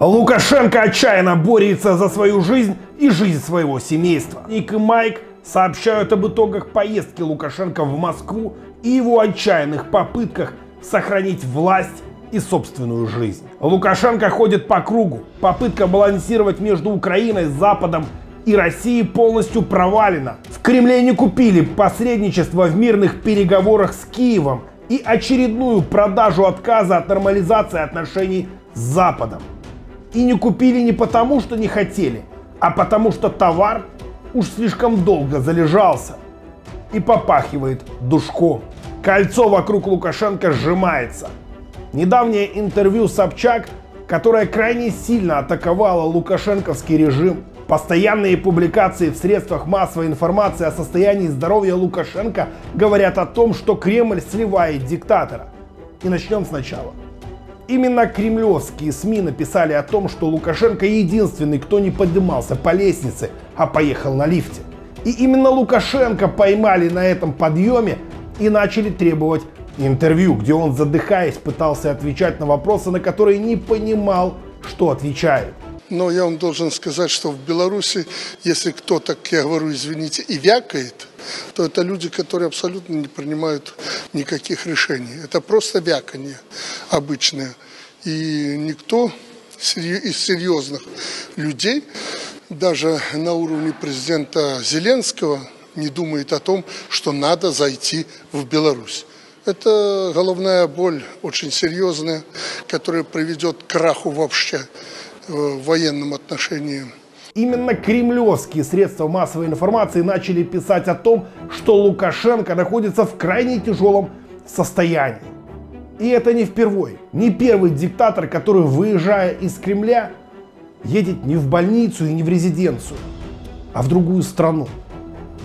Лукашенко отчаянно борется за свою жизнь и жизнь своего семейства. Ник и Майк сообщают об итогах поездки Лукашенко в Москву и его отчаянных попытках сохранить власть и собственную жизнь. Лукашенко ходит по кругу. Попытка балансировать между Украиной, Западом и Россией полностью провалена. В Кремле не купили посредничество в мирных переговорах с Киевом и очередную продажу отказа от нормализации отношений с Западом. И не купили не потому, что не хотели, а потому что товар уж слишком долго залежался и попахивает душком. Кольцо вокруг Лукашенко сжимается. Недавнее интервью Собчак, которое крайне сильно атаковало лукашенковский режим, Постоянные публикации в средствах массовой информации о состоянии здоровья Лукашенко говорят о том, что Кремль сливает диктатора. И начнем сначала. Именно кремлевские СМИ написали о том, что Лукашенко единственный, кто не поднимался по лестнице, а поехал на лифте. И именно Лукашенко поймали на этом подъеме и начали требовать интервью, где он, задыхаясь, пытался отвечать на вопросы, на которые не понимал, что отвечает. Но я вам должен сказать, что в Беларуси, если кто-то, как я говорю, извините, и вякает, то это люди, которые абсолютно не принимают никаких решений. Это просто вяканье обычное. И никто из серьезных людей, даже на уровне президента Зеленского, не думает о том, что надо зайти в Беларусь. Это головная боль очень серьезная, которая приведет к краху вообще в военном отношении. Именно кремлевские средства массовой информации начали писать о том, что Лукашенко находится в крайне тяжелом состоянии. И это не впервой. Не первый диктатор, который, выезжая из Кремля, едет не в больницу и не в резиденцию, а в другую страну.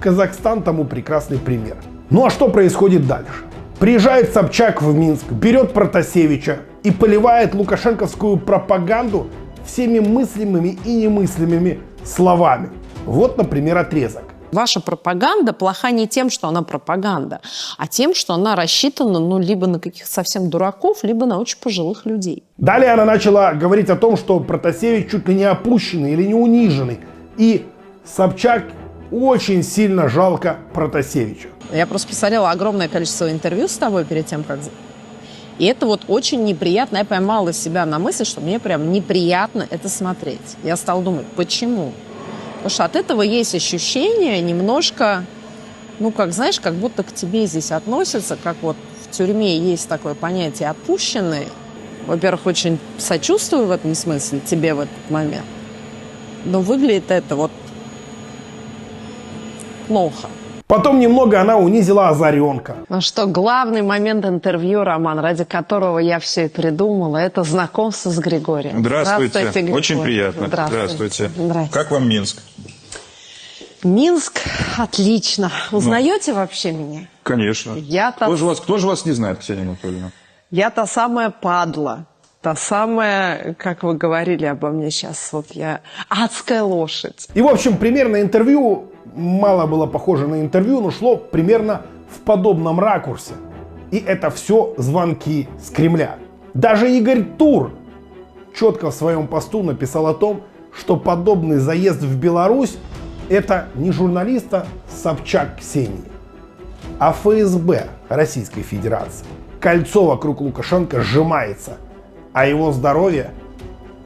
Казахстан тому прекрасный пример. Ну а что происходит дальше? Приезжает Собчак в Минск, берет Протасевича и поливает лукашенковскую пропаганду всеми мыслимыми и немыслимыми словами. Вот, например, отрезок. Ваша пропаганда плоха не тем, что она пропаганда, а тем, что она рассчитана ну, либо на каких-то совсем дураков, либо на очень пожилых людей. Далее она начала говорить о том, что Протасевич чуть ли не опущенный или не униженный. И Собчак очень сильно жалко Протасевича. Я просто посмотрела огромное количество интервью с тобой перед тем, как и это вот очень неприятно. Я поймала себя на мысли, что мне прям неприятно это смотреть. Я стала думать, почему? Потому что от этого есть ощущение немножко, ну, как, знаешь, как будто к тебе здесь относятся, как вот в тюрьме есть такое понятие «отпущенные». Во-первых, очень сочувствую в этом смысле тебе в этот момент. Но выглядит это вот плохо. Потом немного она унизила Озаренка. Ну что, главный момент интервью, Роман, ради которого я все и придумала, это знакомство с Григорием. Здравствуйте. Здравствуйте Григорий. Очень приятно. Здравствуйте. Здравствуйте. Здравствуйте. Как вам Минск? Минск отлично. Узнаете ну, вообще меня? Конечно. Я кто, же вас, кто же вас не знает, Ксения Анатольевна? Я та самая падла. Та самая, как вы говорили обо мне сейчас, вот я адская лошадь. И, в общем, примерно интервью мало было похоже на интервью, но шло примерно в подобном ракурсе. И это все звонки с Кремля. Даже Игорь Тур четко в своем посту написал о том, что подобный заезд в Беларусь это не журналиста Собчак Ксении, а ФСБ Российской Федерации. Кольцо вокруг Лукашенко сжимается, а его здоровье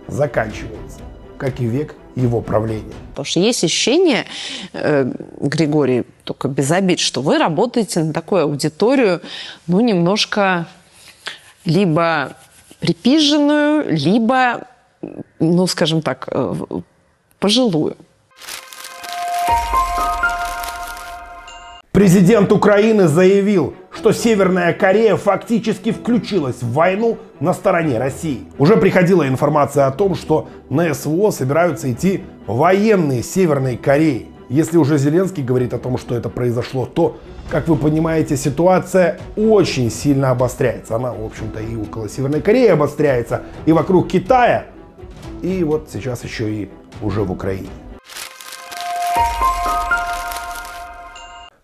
заканчивается, как и век его правления. Потому что есть ощущение, э, Григорий, только без обид, что вы работаете на такую аудиторию, ну, немножко либо припиженную, либо, ну, скажем так, э, пожилую. Президент Украины заявил, что Северная Корея фактически включилась в войну на стороне России. Уже приходила информация о том, что на СВО собираются идти военные Северной Кореи. Если уже Зеленский говорит о том, что это произошло, то, как вы понимаете, ситуация очень сильно обостряется. Она, в общем-то, и около Северной Кореи обостряется, и вокруг Китая, и вот сейчас еще и уже в Украине.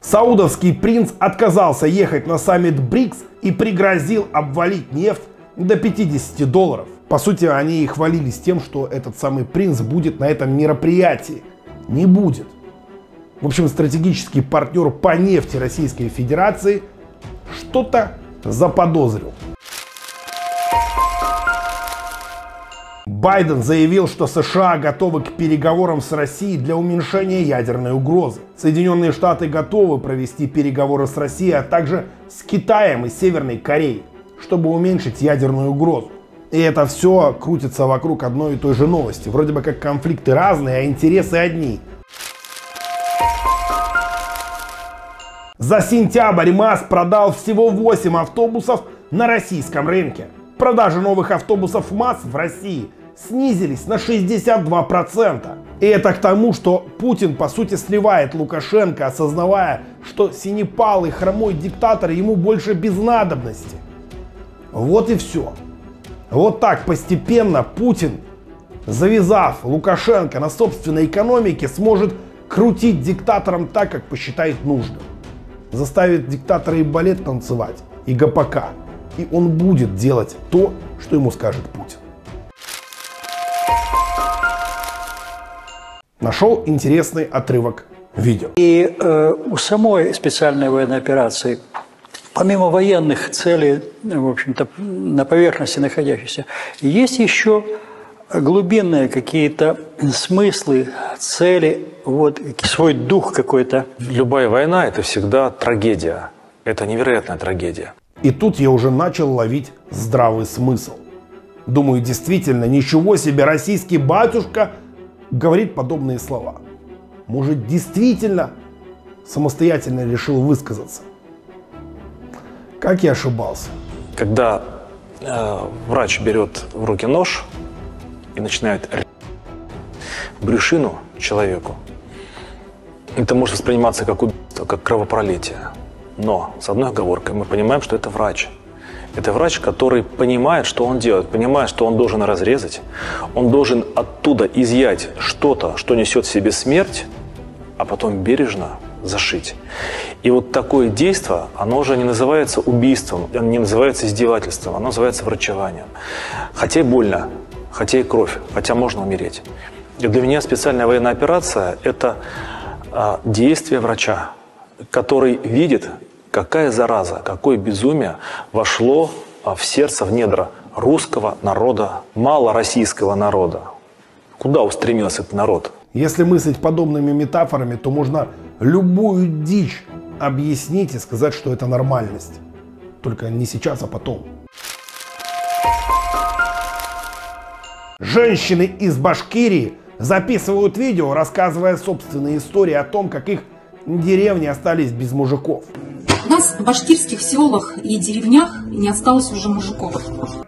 Саудовский принц отказался ехать на саммит БРИКС и пригрозил обвалить нефть до 50 долларов. По сути, они и хвалились тем, что этот самый принц будет на этом мероприятии. Не будет. В общем, стратегический партнер по нефти Российской Федерации что-то заподозрил. Байден заявил, что США готовы к переговорам с Россией для уменьшения ядерной угрозы. Соединенные Штаты готовы провести переговоры с Россией, а также с Китаем и Северной Кореей, чтобы уменьшить ядерную угрозу. И это все крутится вокруг одной и той же новости. Вроде бы как конфликты разные, а интересы одни. За сентябрь МАЗ продал всего 8 автобусов на российском рынке. Продажи новых автобусов МАЗ в России снизились на 62%. И это к тому, что Путин по сути сливает Лукашенко, осознавая, что синепалый хромой диктатор ему больше без надобности. Вот и все. Вот так постепенно Путин, завязав Лукашенко на собственной экономике, сможет крутить диктатором так, как посчитает нужным. Заставит диктатора и балет танцевать, и ГПК. И он будет делать то, что ему скажет Путин. Нашел интересный отрывок видео. И э, у самой специальной военной операции помимо военных целей, в общем-то, на поверхности находящихся, есть еще глубинные какие-то смыслы, цели, вот свой дух какой-то. Любая война – это всегда трагедия. Это невероятная трагедия. И тут я уже начал ловить здравый смысл. Думаю, действительно, ничего себе российский батюшка говорит подобные слова. Может, действительно самостоятельно решил высказаться. Как я ошибался? Когда э, врач берет в руки нож и начинает брюшину человеку, это может восприниматься как убийство, как кровопролитие. Но с одной оговоркой мы понимаем, что это врач. Это врач, который понимает, что он делает, понимает, что он должен разрезать, он должен оттуда изъять что-то, что несет в себе смерть, а потом бережно зашить. И вот такое действие, оно уже не называется убийством, оно не называется издевательством, оно называется врачеванием. Хотя и больно, хотя и кровь, хотя можно умереть. И для меня специальная военная операция – это а, действие врача, который видит, какая зараза, какое безумие вошло а, в сердце, в недра русского народа, малороссийского народа. Куда устремился этот народ? Если мыслить подобными метафорами, то можно любую дичь объяснить и сказать, что это нормальность. Только не сейчас, а потом. Женщины из Башкирии записывают видео, рассказывая собственные истории о том, как их деревни остались без мужиков. У нас в башкирских селах и деревнях не осталось уже мужиков.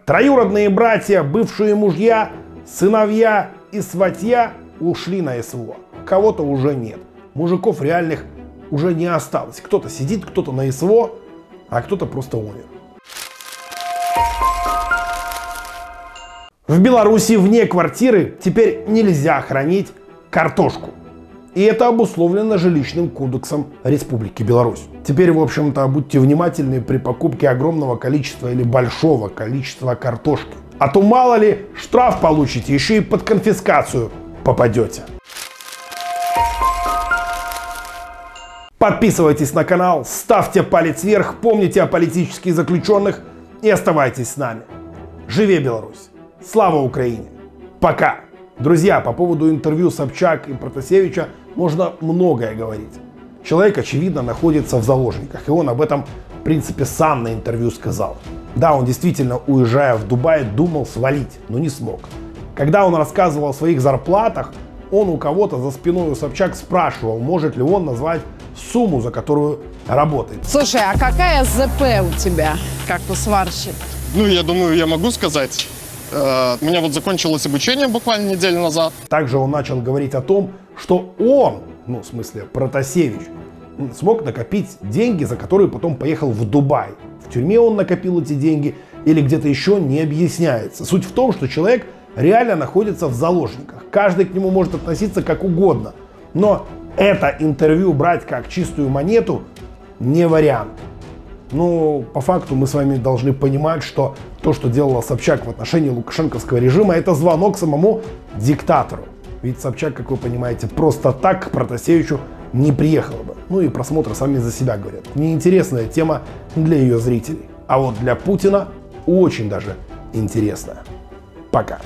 Троюродные братья, бывшие мужья, сыновья и сватья ушли на СВО. Кого-то уже нет. Мужиков реальных уже не осталось. Кто-то сидит, кто-то на СВО, а кто-то просто умер. В Беларуси вне квартиры теперь нельзя хранить картошку. И это обусловлено жилищным кодексом Республики Беларусь. Теперь, в общем-то, будьте внимательны при покупке огромного количества или большого количества картошки. А то мало ли штраф получите, еще и под конфискацию попадете. Подписывайтесь на канал, ставьте палец вверх, помните о политических заключенных и оставайтесь с нами. Живе Беларусь! Слава Украине! Пока! Друзья, по поводу интервью Собчак и Протасевича можно многое говорить. Человек, очевидно, находится в заложниках, и он об этом, в принципе, сам на интервью сказал. Да, он действительно, уезжая в Дубай, думал свалить, но не смог. Когда он рассказывал о своих зарплатах, он у кого-то за спиной у Собчак спрашивал, может ли он назвать сумму, за которую работает. Слушай, а какая ЗП у тебя, как у сварщик? Ну, я думаю, я могу сказать. Э, у меня вот закончилось обучение буквально неделю назад. Также он начал говорить о том, что он, ну, в смысле, Протасевич, смог накопить деньги, за которые потом поехал в Дубай. В тюрьме он накопил эти деньги или где-то еще не объясняется. Суть в том, что человек реально находится в заложниках. Каждый к нему может относиться как угодно. Но это интервью брать как чистую монету не вариант. Но по факту мы с вами должны понимать, что то, что делала Собчак в отношении лукашенковского режима, это звонок самому диктатору. Ведь Собчак, как вы понимаете, просто так к Протасевичу не приехала бы. Ну и просмотры сами за себя говорят. Неинтересная тема для ее зрителей. А вот для Путина очень даже интересная. Пока.